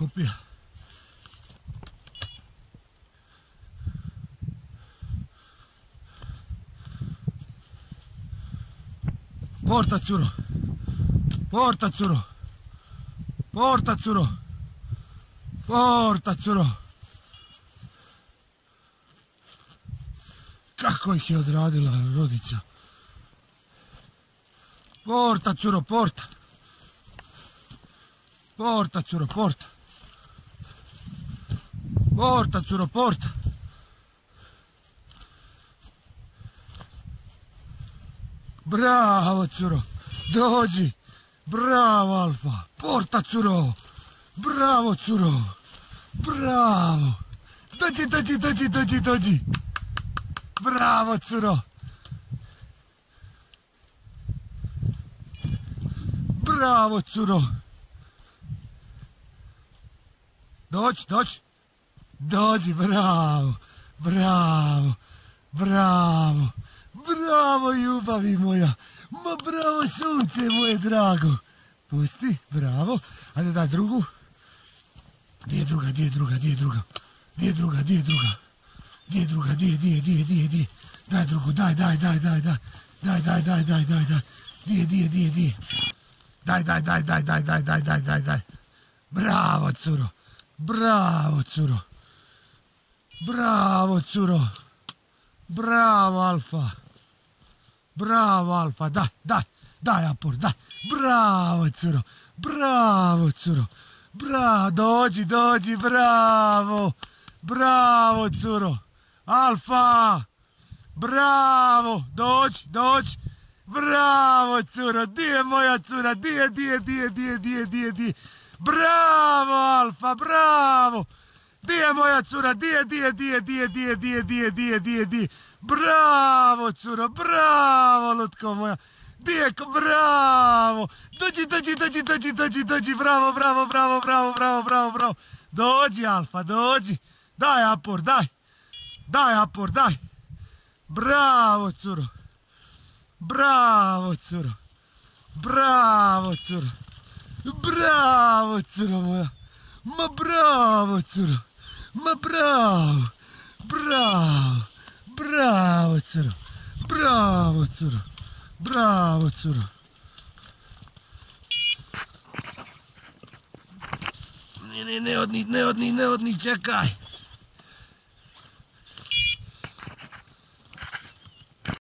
kopija. Porta curo. Porta curo. Porta curo. Porta curo. Kako ih je odradila rodica. Porta curo, porta. Porta curo, porta. Порт, отсюда порт. Браво, Цуро! Доджи! Браво, Альфа! Порта, Цуро! Браво, Цуро! Браво! Доджи, доджи, доджи, доджи, доджи! Браво, Цуро! Браво, Цуро! Дочь, дочь! Dođi, bravo. Bravo. Bravo. Bravo ljubavi moja. Ma bravo sunce moje drago. Pusti, bravo. Ajde daj drugu. Gdje je druga, gdje je druga, gdje je druga? Gdje je druga, gdje je druga? Gdje je druga, gdje, gdje, gdje, gdje, gdje? Daj drugu, daj, daj, daj, daj, daj. Daj, daj, daj, daj, daj, daj. Gdje, gdje, gdje, gdje? Daj, daj, daj, daj, daj, daj, daj, daj, daj, daj. Bravo, curo. Bravo, curo. Bravo, curo. Bravo, Alfa. Bravo, Alfa. Daj, daj, daj, Apor, daj. Bravo, curo. Bravo, curo. Bravo, dođi, dođi, bravo. Bravo, curo. Alfa. Bravo, dođi, dođi. Bravo, curo, di je moja cura, di je, di je, di je, di je, di je, di je. Bravo, Alfa, bravo. Di je moja cura, di je, di je, di je, di je, di je, di je, di je, di je, di je, di je. Bravo, curo, bravo, lutko moja. Di je, bravo. Dođi, dođi, dođi, dođi, dođi, dođi, bravo, bravo, bravo, bravo, bravo, bravo, bravo. Dođi, Alfa, dođi. Daj, Apor, daj. Daj, Apor, daj. Bravo, curo. Bravo, curo. Bravo, curo. Bravo, curo moja. Ma bravo, curo. Ma bravo. Bravo. Bravo, curo. Bravo, curo. Bravo, curo. Ne, ne, ne odni, ne odni, ne odni, čekaj.